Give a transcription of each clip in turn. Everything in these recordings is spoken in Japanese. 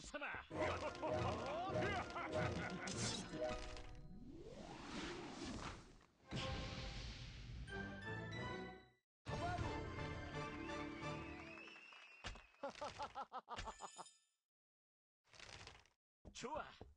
様。に様チュアは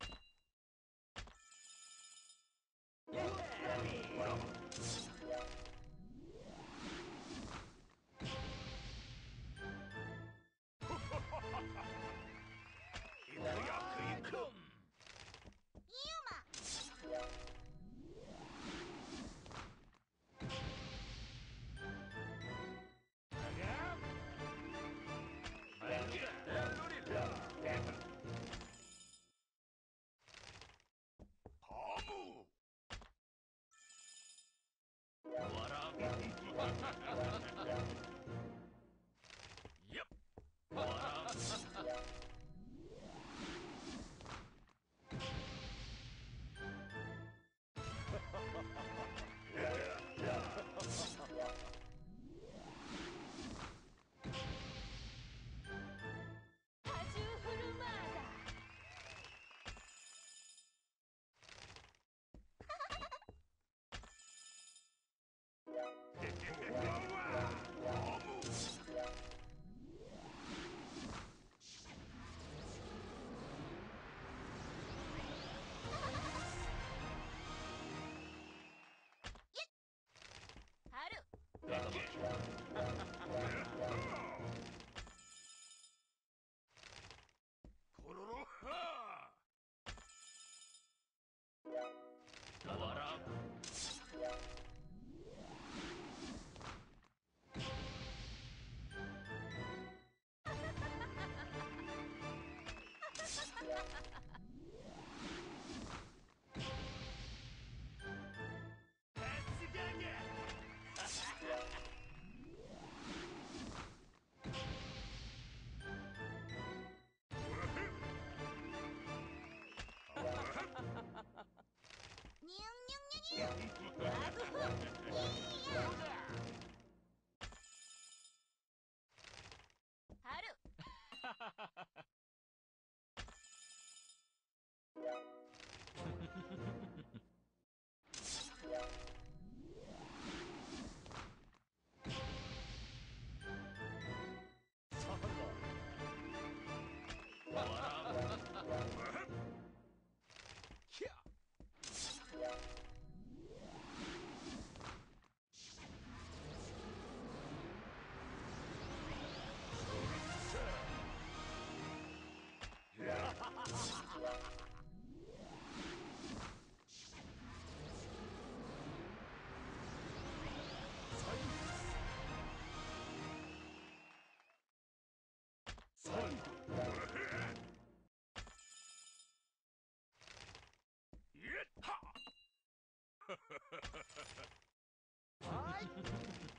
아이